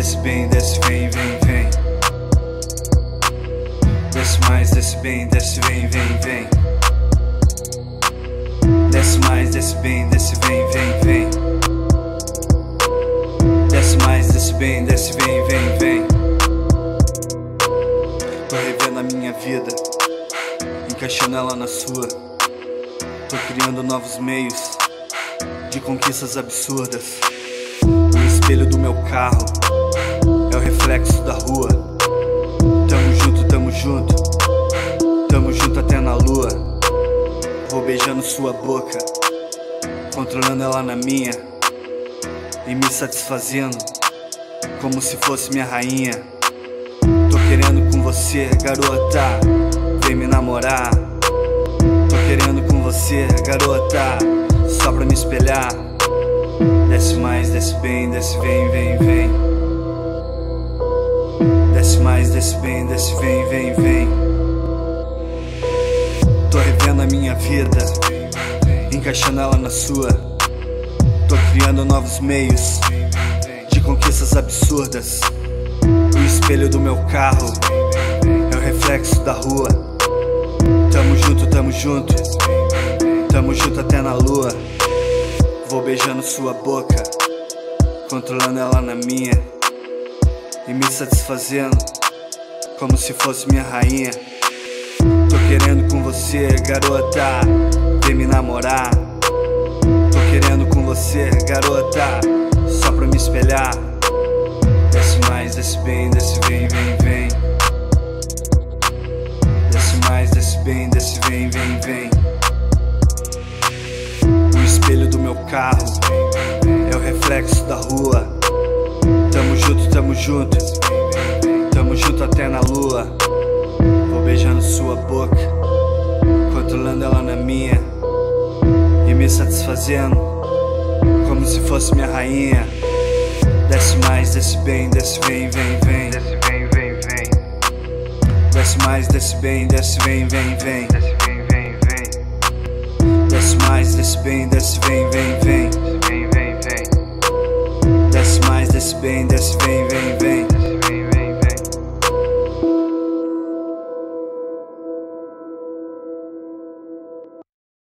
desce bem, desce vem, vem, vem. Desce mais, desce bem, desce vem, vem, vem. Desce mais, desce bem, desce vem, vem, vem. Desce mais, desce bem, desce vem, vem, vem. Tô revendo a minha vida, encaixando ela na sua. Tô criando novos meios de conquistas absurdas. No espelho do meu carro reflexo da rua. Tamo junto, tamo junto, tamo junto até na lua. Vou beijando sua boca, controlando ela na minha e me satisfazendo como se fosse minha rainha. Tô querendo com você, garota, vem me namorar. Tô querendo com você, garota, só pra me espelhar. Desce mais, desce bem, desce, vem, vem, vem. Desce bem, desce, vem, vem, vem. Tô revendo a minha vida, encaixando ela na sua. Tô criando novos meios de conquistas absurdas. O espelho do meu carro é o reflexo da rua. Tamo junto, tamo junto, tamo junto até na lua. Vou beijando sua boca, controlando ela na minha e me satisfazendo como se fosse minha rainha. Tô querendo com você, garota, vem me namorar. Tô querendo com você, garota, só pra me espelhar. Desce mais, desce bem, desce vem, vem, vem. Desce mais, desce bem, desce vem, vem, vem. O espelho do meu carro é o reflexo da rua. Tamo junto, tamo junto, tamo junto até na lua. Vou beijando sua boca, controlando ela na minha e me satisfazendo como se fosse minha rainha. Desce mais, desce bem, desce vem, vem, vem. Desce, vem, vem, vem. Desce mais, desce bem, desce vem, vem, vem. Desce, vem, vem, vem. Desce mais, desce bem, desce vem, vem, vem. Desce, vem, vem, vem. Desce mais, desce bem, desce vem, vem, vem.